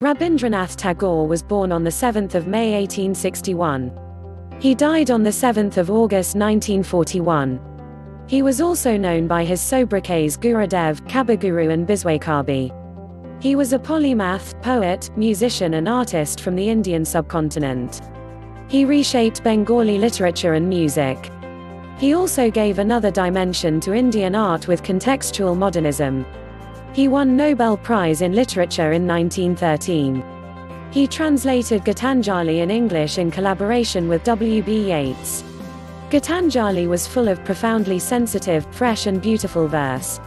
Rabindranath Tagore was born on 7 May 1861. He died on 7 August 1941. He was also known by his sobriquets Gurudev, Kabiguru and Biswakabi. He was a polymath, poet, musician and artist from the Indian subcontinent. He reshaped Bengali literature and music. He also gave another dimension to Indian art with contextual modernism. He won Nobel Prize in Literature in 1913. He translated Gitanjali in English in collaboration with W.B. Yeats. Gitanjali was full of profoundly sensitive, fresh and beautiful verse.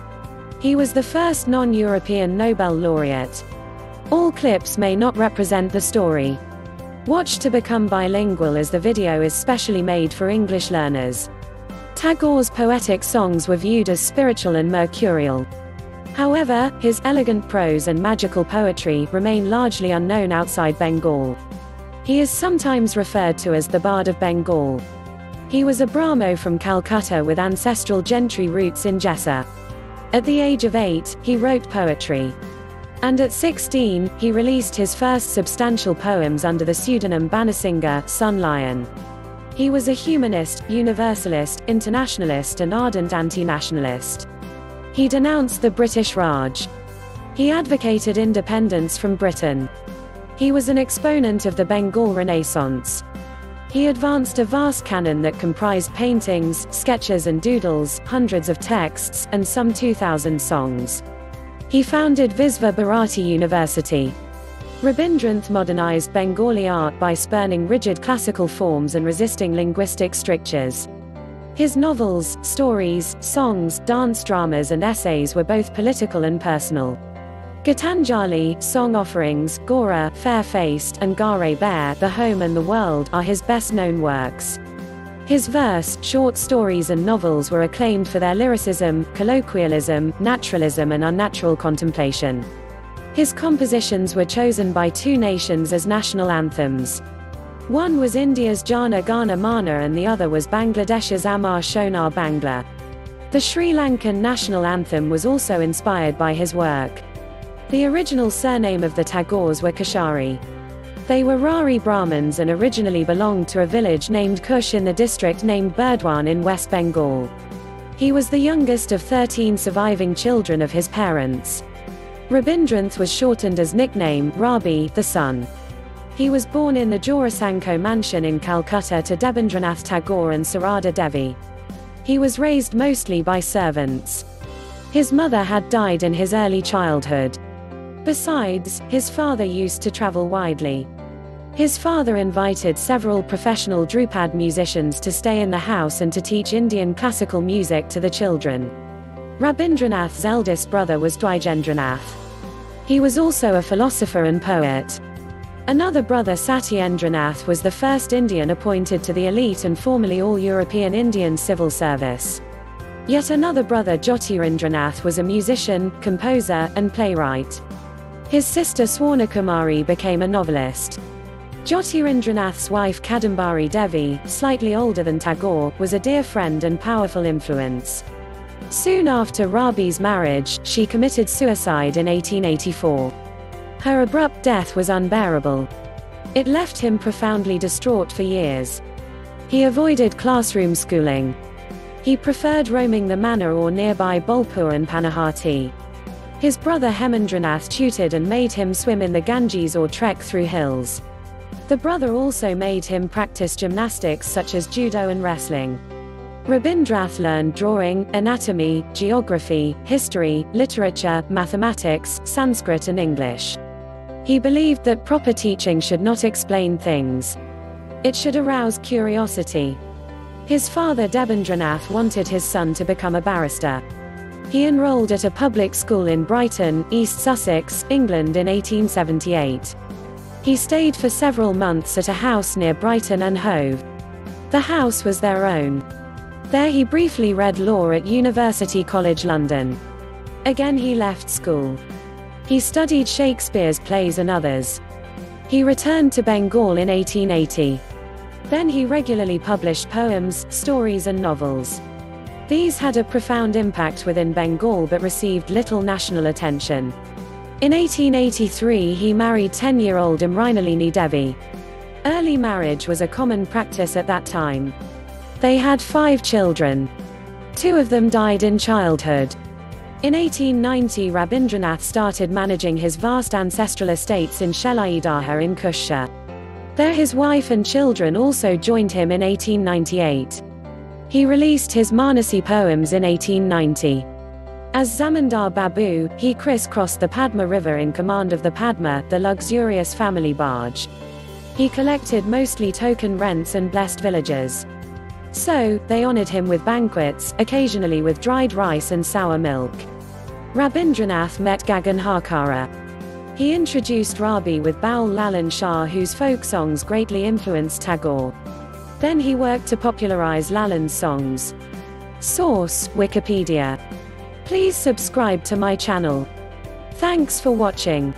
He was the first non-European Nobel laureate. All clips may not represent the story. Watch to become bilingual as the video is specially made for English learners. Tagore's poetic songs were viewed as spiritual and mercurial. However, his elegant prose and magical poetry remain largely unknown outside Bengal. He is sometimes referred to as the Bard of Bengal. He was a Brahmo from Calcutta with ancestral gentry roots in Jessore. At the age of eight, he wrote poetry. And at 16, he released his first substantial poems under the pseudonym Bhanusingha, Sun Lion. He was a humanist, universalist, internationalist and ardent anti-nationalist. He denounced the British Raj. He advocated independence from Britain. He was an exponent of the Bengal Renaissance. He advanced a vast canon that comprised paintings, sketches and doodles, hundreds of texts, and some 2,000 songs. He founded Visva Bharati University. Rabindranath modernized Bengali art by spurning rigid classical forms and resisting linguistic strictures. His novels, stories, songs, dance dramas and essays were both political and personal. Gitanjali, Song Offerings, Gora, Fair-Faced, and Ghare Baire, The Home and the World are his best-known works. His verse, short stories and novels were acclaimed for their lyricism, colloquialism, naturalism and unnatural contemplation. His compositions were chosen by two nations as national anthems. One was India's Jana Gana Mana and the other was Bangladesh's Amar Shonar Bangla. The Sri Lankan national anthem was also inspired by his work. The original surname of the Tagores were Kushari. They were Rari Brahmins and originally belonged to a village named Kush in the district named Burdwan in West Bengal. He was the youngest of 13 surviving children of his parents. Rabindranath was shortened as nickname Rabi, the son. He was born in the Jorasanko mansion in Calcutta to Debendranath Tagore and Sarada Devi. He was raised mostly by servants. His mother had died in his early childhood. Besides, his father used to travel widely. His father invited several professional Drupad musicians to stay in the house and to teach Indian classical music to the children. Rabindranath's eldest brother was Dwijendranath. He was also a philosopher and poet. Another brother Satyendranath was the first Indian appointed to the elite and formerly all-European Indian civil service. Yet another brother Jyotirindranath was a musician, composer, and playwright. His sister Swarnakumari became a novelist. Jyotirindranath's wife Kadambari Devi, slightly older than Tagore, was a dear friend and powerful influence. Soon after Rabi's marriage, she committed suicide in 1884. Her abrupt death was unbearable. It left him profoundly distraught for years. He avoided classroom schooling. He preferred roaming the manor or nearby Bolpur and Panihati. His brother Hemendranath tutored and made him swim in the Ganges or trek through hills. The brother also made him practice gymnastics such as judo and wrestling. Rabindranath learned drawing, anatomy, geography, history, literature, mathematics, Sanskrit and English. He believed that proper teaching should not explain things. It should arouse curiosity. His father Debendranath wanted his son to become a barrister. He enrolled at a public school in Brighton, East Sussex, England in 1878. He stayed for several months at a house near Brighton and Hove. The house was their own. There he briefly read law at University College London. Again he left school. He studied Shakespeare's plays and others. He returned to Bengal in 1880. Then he regularly published poems, stories and novels. These had a profound impact within Bengal but received little national attention. In 1883 he married 10-year-old Mrinalini Devi. Early marriage was a common practice at that time. They had five children. Two of them died in childhood. In 1890 Rabindranath started managing his vast ancestral estates in Shelaidaha in Kusha. There his wife and children also joined him in 1898. He released his Manasi poems in 1890. As Zamindar Babu, he crisscrossed the Padma River in command of the Padma, the luxurious family barge. He collected mostly token rents and blessed villagers. So, they honored him with banquets, occasionally with dried rice and sour milk. Rabindranath met Gagan Harkara. He introduced Rabi with Baul Lalan Shah whose folk songs greatly influenced Tagore. Then he worked to popularize Lalan's songs. Source, Wikipedia. Please subscribe to my channel. Thanks for watching.